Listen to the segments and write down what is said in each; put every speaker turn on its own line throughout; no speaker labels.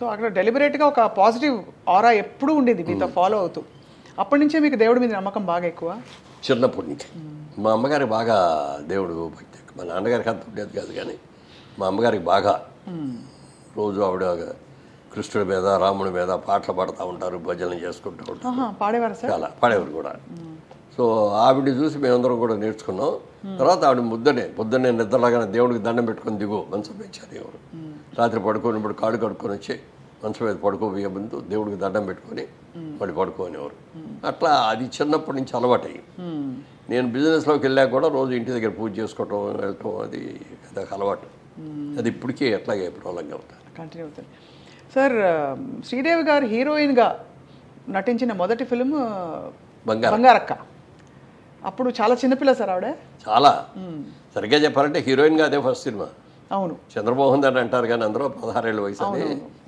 So అక్కడ డెలిబరేట్గా ఒక positive aura ఎప్పుడూ ఉండేది మీతో ఫాలో అవుతూ. అప్పటి నుంచే మీకు దేవుడి మీద నమ్మకం బాగా ఎక్కువ?
చిన్నప్పటి నుంచి. మా అమ్మగారికి బాగా దేవుడు భక్తి. మా నాన్నగారికి అంత ఉండేది కాదు కానీ మా అమ్మగారికి బాగా. రోజు ఆవిడ కృష్ణుడి మీద రాముడి మీద పాటలు పాడుతూ ఉంటారు భజనలు చేసుకుంటూ ఉంటారు.
పాడేవారా
చాలా పాడేవారు కూడా. సో ఆవిడ చూసి మేమందరం కూడా నేర్చుకున్నాం. తర్వాత ఆవిడ ముద్దనే పొద్దున్నే నిద్రలాగానే దేవుడికి దండం పెట్టుకొని దిగు మంచం పెంచారు ఎవరు రాత్రి పడుకున్నప్పుడు కాడు కడుక్కొని వచ్చి మంచం మీద పడుకోబోయే ముందు దేవుడికి దండం పెట్టుకొని మళ్ళీ పడుకోనేవారు. అట్లా అది చిన్నప్పటి నుంచి అలవాటయ్యి. నేను బిజినెస్లోకి వెళ్ళాక కూడా రోజు ఇంటి దగ్గర పూజ చేసుకోవటం వెళ్ళటం అది అదొక అలవాటు. అది ఇప్పటికీ ఎట్లాగే ప్రాబ్లంగా ఉంటాను
కంటిన్యూ అవుతుంది. సార్ శ్రీదేవి గారు హీరోయిన్గా నటించిన మొదటి ఫిలిం
బంగారం
బంగారక్క. అప్పుడు చాలా చిన్నపిల్ల సార్ ఆవిడ.
చాలా. సరిగ్గా చెప్పాలంటే హీరోయిన్గా అదే ఫస్ట్ సినిమా.
అవును.
చంద్రమోహన్ అని అంటారు కానీ అందరూ పదహారేళ్ళ వయసు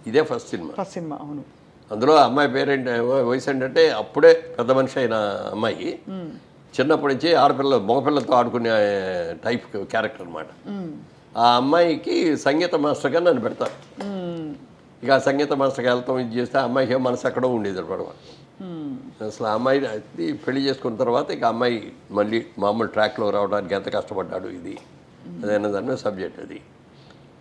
ఇదే ఫస్ట్ సినిమా.
ఫస్ట్ సినిమా అవును.
అందులో అమ్మాయి పేరేంటి వయసు ఏంటంటే అప్పుడే పెద్ద మనిషి అయిన అమ్మాయి. చిన్నప్పటి నుంచి ఆడపిల్ల మగపిల్లలతో ఆడుకునే టైప్ క్యారెక్టర్ అనమాట ఆ అమ్మాయికి సంగీత మాస్టర్గా నన్ను పెడతారు. ఇక ఆ సంగీత మాస్టర్కి వెళ్తాం ఇది చేస్తే ఆ అమ్మాయికి మనసు ఎక్కడో ఉండేది అనమాట. అసలు అమ్మాయి అది పెళ్ళి చేసుకున్న తర్వాత ఇక అమ్మాయి మళ్ళీ మామూలు ట్రాక్లో రావడానికి ఎంత కష్టపడ్డాడు ఇది? అదైనా దాని సబ్జెక్ట్ అది.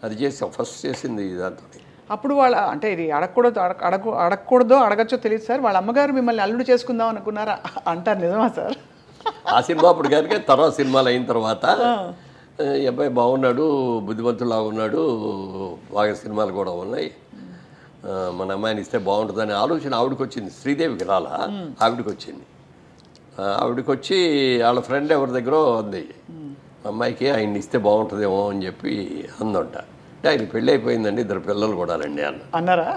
అది చేసి ఫస్ట్ చేసింది దాంతో
అప్పుడు వాళ్ళ అంటే ఇది అడగకూడదు అడగ అడగ- అడగకూడదో అడగచ్చో తెలియదు సార్. వాళ్ళ అమ్మగారు మిమ్మల్ని అల్లుడు చేసుకుందాం అనుకున్నారా? అంటారు నిజమా సార్?
ఆ సినిమా అప్పుడు కనుక తర్వాత సినిమాలు అయిన తర్వాత అబ్బాయి బాగున్నాడు బుద్ధిమంతులా ఉన్నాడు బాగా సినిమాలు కూడా ఉన్నాయి. మన అమ్మాయిని ఇస్తే బాగుంటుందనే ఆలోచన ఆవిడకి వచ్చింది శ్రీదేవికి రాలా? ఆవిడకి వచ్చింది ఆవిడకి వచ్చి వాళ్ళ ఫ్రెండ్ ఎవరి దగ్గర ఉంది అమ్మాయికి ఆయన్ని ఇస్తే బాగుంటుందేమో అని చెప్పి అందంట. అంటే ఆయన పెళ్ళి అయిపోయిందండి ఇద్దరు పిల్లలు కూడా అండి అన్న.
అన్నారా?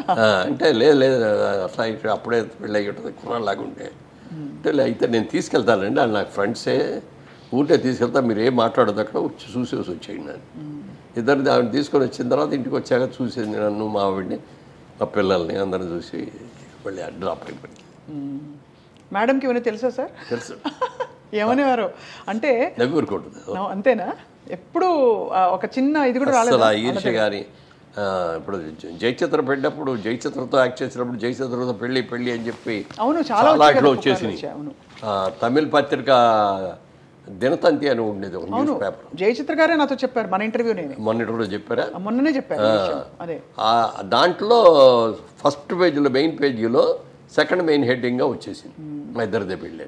అంటే లేదు లేదు అట్లా అప్పుడే పెళ్ళి అయ్యి ఉంటుంది కుర్రాళ్ళలాగా ఉంటే. అంటే అయితే నేను తీసుకెళ్తానండి వాళ్ళు నాకు ఫ్రెండ్సే ఊరికే తీసుకెళ్తా మీరు ఏం మాట్లాడదు అక్కడ వచ్చి చూసేసి వచ్చేయండి అని. ఇద్దరు ఆవిడ తీసుకొని వచ్చిన తర్వాత ఇంటికి వచ్చాక చూసేది నన్ను మా ఆవిడ్ని. మా పిల్లల్ని అందరిని చూసి మళ్ళీ డ్రాప్ అయిపోయింది
మేడంకి ఇవన్నీ తెలుసా సార్?
తెలుసు.
ఏమనేవారు? అంటే
నవ్వి ఊరుకుంటుంది
నా- అంతేనా? ఎప్పుడు ఆ, ఒక చిన్న ఇది కూడా రాలేదు?
ఆ ఈర్ష్య కానీ ఇప్పుడు జయచిత్ర పెట్టినప్పుడు జయచిత్రతో యాక్ట్ చేసినప్పుడు జయచిత్రతో పెళ్ళి పెళ్ళి అని చెప్పి
అవును చాలా
ఇట్లా ఆ, తమిళ పత్రిక దినతంతి అని ఉండేది ఒక న్యూస్ పేపర్
జయచిత్ర గారే నాతో చెప్పారు మన ఇంటర్వ్యూ నేను.
మొన్నటి కూడా చెప్పారా?
మొన్ననే చెప్పారు. అదే.
దాంట్లో ఫస్ట్ పేజీలో మెయిన్ పేజీలో సెకండ్ మెయిన్ హెడ్డింగ్గా వచ్చేసింది. మా ఇద్దరిదే పెళ్ళి.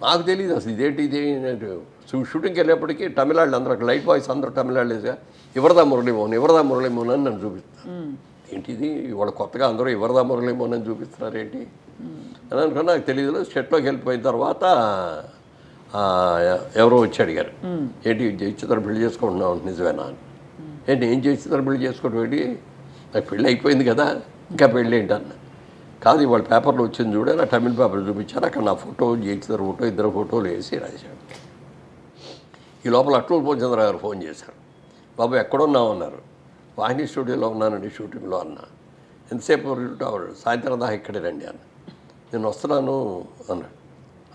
నాకు తెలియదు అసలు ఇదేంటి ఇది షూటింగ్కి వెళ్ళేప్పటికీ తమిళాళ్ళు అందరూ అక్కడ లైట్ బాయ్స్ అందరూ తమిళాళ్ళేగా ఎవరిదా మురళీమోహన్ ఎవరిదా మురళీమోహన్ అని నన్ను చూపిస్తారు ఏంటి ఇది? ఇవాళ కొత్తగా అందరూ ఎవరిదా మురళీమోహన్ అని చూపిస్తున్నారు ఏంటి అని అనుకున్నా నాకు తెలియదు షెట్లోకి వెళ్ళిపోయిన తర్వాత ఎవరో వచ్చి అడిగారు. ఏంటి జయచిత్రం పెళ్ళి చేసుకుంటున్నావు నిజమేనా అని. ఏంటి ఏం జయచిత్రం పెళ్ళి చేసుకోవడం ఏంటి? నాకు పెళ్ళి అయిపోయింది కదా ఇంకా పెళ్ళి ఏంటి అన్న. కాదు ఇవాళ పేపర్లో వచ్చింది చూడ నా తమిళ పేపర్ చూపించారు అక్కడ నా ఫోటో జయచిత్ర ఫోటో ఇద్దరు ఫోటోలు వేసి రాశాడు ఈ లోపల అట్లూరు పోచంద్ర గారు ఫోన్ చేశారు. బాబు ఎక్కడున్నావు? అన్నారు. వాహిని స్టూడియోలో ఉన్నానండి షూటింగ్లో అన్న. ఎంతసేపు ఉంటావు? సాయంత్రం దాకా ఇక్కడే రండి అన్న. నేను వస్తున్నాను అన్నాడు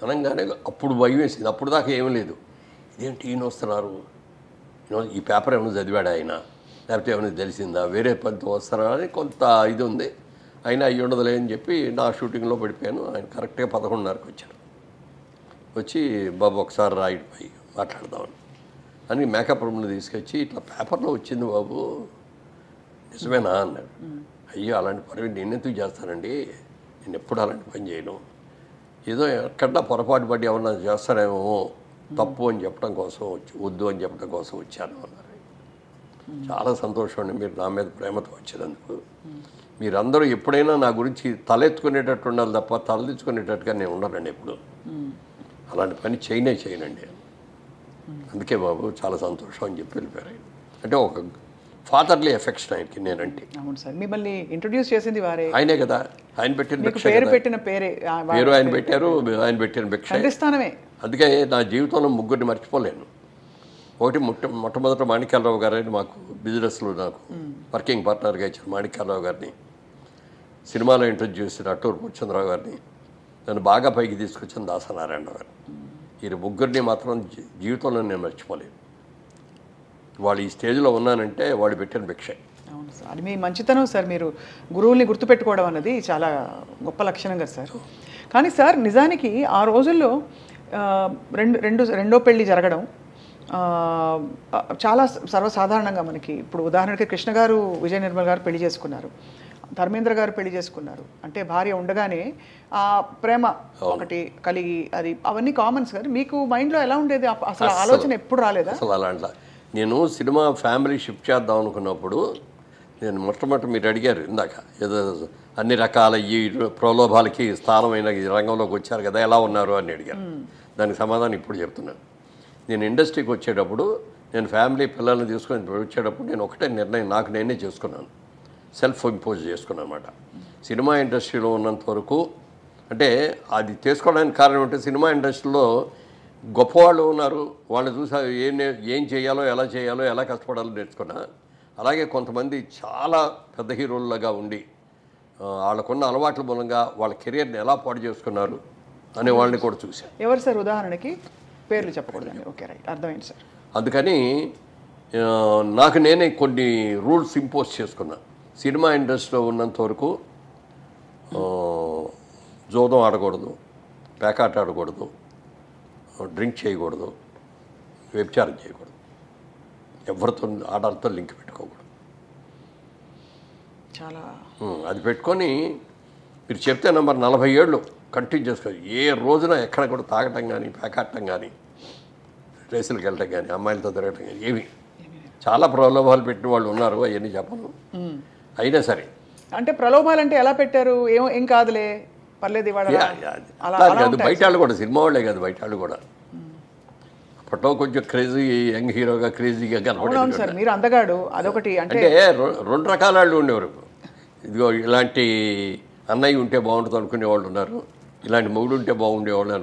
అనగానే అప్పుడు భయం వేసింది. అప్పుడు దాకా ఏమీ లేదు. ఇదేంటి ఈయన వస్తున్నారు? ఈ పేపర్ ఏమైనా చదివాడు ఆయన? లేకపోతే ఏమైనా తెలిసిందా? వేరే పనితో వస్తారా అని కొంత ఇది ఉంది. అయినా అయ్యి ఉండదులే అని చెప్పి నా షూటింగ్లో పడిపోయాను. ఆయన కరెక్ట్గా పదకొండున్నరకు వచ్చారు. వచ్చి బాబు ఒకసారి రాయిపోయి మాట్లాడదామని అని. మేకప్ రూమ్లో తీసుకొచ్చి ఇట్లా పేపర్లో వచ్చింది బాబు. నిజమేనా? అన్నాడు. అయ్యో అలాంటి పని నేను ఎందుకు చేస్తానండి? నేను ఎప్పుడు అలాంటి పని చేయను. ఏదో ఎక్కడా పొరపాటు పడి ఏమన్నా చేస్తారేమో తప్పు అని చెప్పడం కోసం వచ్చి వద్దు అని చెప్పడం కోసం వచ్చాను అన్నారు. చాలా సంతోషం అండి. మీరు నా మీద ప్రేమతో వచ్చినందుకు. మీరందరూ ఎప్పుడైనా నా గురించి తలెత్తుకునేటట్టు ఉండాలి తప్ప తలదించుకునేటట్టుగా నేను ఉండనండి ఎప్పుడు. అలాంటి పని చేయనే చేయనండి. అందుకే బాబు చాలా సంతోషం అని చెప్పి వెళ్ళిపోయారు. అంటే ఒక ఫాదర్లీ ఎఫెక్షన్ ఆయనకి నేనంటే.
అవును సార్. మిమ్మల్ని ఇంట్రొడ్యూస్ చేసింది వారే.
ఆయనే కదా. ఆయన పెట్టిన
పేరు. పెట్టిన పేరే.
పేరు ఆయన పెట్టారు. ఆయన పెట్టిన భిక్ష. అందుకే నా జీవితంలో ముగ్గురిని మర్చిపోలేను. ఒకటి మొట్ట మొట్టమొదట మాణిక్యాలరావు గారని మాకు బిజినెస్లో నాకు వర్కింగ్ పార్ట్నర్గా ఇచ్చిన మాణిక్యాలరావు గారిని. సినిమాలో ఇంట్రడ్యూస్ చేసిన అట్టూరు పూర్చంద్రరావు గారిని. నన్ను బాగా పైకి తీసుకొచ్చిన దాసనారాయణరావు గారు. ఈ ముగ్గురిని మాత్రం జీవితంలో నేను మర్చిపోలేను. వాళ్ళు ఈ స్టేజ్లో ఉన్నానంటే వాళ్ళు పెట్టిన భిక్ష.
అవును సార్. అది మీ మంచితనం సార్. మీరు గురువుల్ని గుర్తుపెట్టుకోవడం అన్నది చాలా గొప్ప లక్షణం కదా సార్. కానీ సార్ నిజానికి ఆ రోజుల్లో రెండు రెండు రెండో పెళ్ళి జరగడం చాలా సర్వసాధారణంగా మనకి ఇప్పుడు ఉదాహరణకి కృష్ణ గారు విజయ నిర్మల్ గారు పెళ్ళి చేసుకున్నారు. ధర్మేంద్ర గారు పెళ్ళి చేసుకున్నారు. అంటే భార్య ఉండగానే ఆ ప్రేమ ఒకటి కలిగి అది అవన్నీ కామన్స్ సార్ మీకు మైండ్లో ఎలా ఉండేది? అసలు ఆలోచన ఎప్పుడు రాలేదా?
అసలు నేను సినిమా ఫ్యామిలీ షిఫ్ట్ చేద్దాం అనుకున్నప్పుడు నేను మొట్టమొదటి మీరు అడిగారు ఇందాక ఏదో అన్ని రకాల ఈ ప్రలోభాలకి స్థానమైన ఈ రంగంలోకి వచ్చారు కదా ఎలా ఉన్నారు అని అడిగారు. దానికి సమాధానం ఇప్పుడు చెప్తున్నాను. నేను ఇండస్ట్రీకి వచ్చేటప్పుడు నేను ఫ్యామిలీ పిల్లల్ని తీసుకొని వచ్చేటప్పుడు నేను ఒకటే నిర్ణయం నాకు నేనే చేసుకున్నాను. సెల్ఫ్ ఇంపోజ్ చేసుకున్నాను అనమాట సినిమా ఇండస్ట్రీలో ఉన్నంత వరకు అంటే అది చేసుకోవడానికి కారణం ఏంటంటే సినిమా ఇండస్ట్రీలో గొప్పవాళ్ళు ఉన్నారు వాళ్ళని చూసి ఏం ఏం చేయాలో ఎలా చేయాలో ఎలా కష్టపడాలో నేర్చుకున్నా. అలాగే కొంతమంది చాలా పెద్ద హీరోలుగా ఉండి వాళ్ళకున్న అలవాట్ల మూలంగా వాళ్ళ కెరియర్ని ఎలా పాడు చేసుకున్నారు అనే వాళ్ళని కూడా చూశాను.
ఎవరు సార్ ఉదాహరణకి? పేర్లు చెప్పకూడదండి. Okay right. అర్థమైంది సార్.
అందుకని నాకు నేనే కొన్ని రూల్స్ ఇంపోజ్ చేసుకున్నా. సినిమా ఇండస్ట్రీలో ఉన్నంత వరకు జోదం ఆడకూడదు పేకాట ఆడకూడదు డ్రింక్ చేయకూడదు వ్యభిచారం చేయకూడదు. ఎవరితో ఆడాలతో లింక్ పెట్టుకోకూడదు.
చాలా
అది పెట్టుకొని మీరు చెప్తే నంబర్ నలభై ఏళ్ళు కంటిన్యూ చేసుకోవాలి. ఏ రోజున ఎక్కడ కూడా తాగటం కానీ పేకాటం కానీ రేసులకు వెళ్ళటం కానీ అమ్మాయిలతో తిరగటం కానీ ఏమి. చాలా ప్రలోభాలు పెట్టిన వాళ్ళు ఉన్నారు అవన్నీ చెప్పను. అయినా సరే.
అంటే ప్రలోభాలంటే ఎలా పెట్టారు? ఏం ఏం కాదులే. పర్లేదు
కాదు బయట వాళ్ళు కూడా సినిమా వాళ్ళే కాదు బయట వాళ్ళు కూడా. అప్పట్లో కొంచెం క్రేజీ యంగ్ హీరోగా క్రేజీగా
సార్ మీరు అందగాడు అదొకటి అంటే
రెండు రకాల వాళ్ళు ఉండేవారు. ఇదిగో ఇలాంటి అన్నయ్య ఉంటే బాగుంటుంది అనుకునే వాళ్ళు ఉన్నారు. ఇలాంటి మొగుడు ఉంటే బాగుండేవాళ్ళు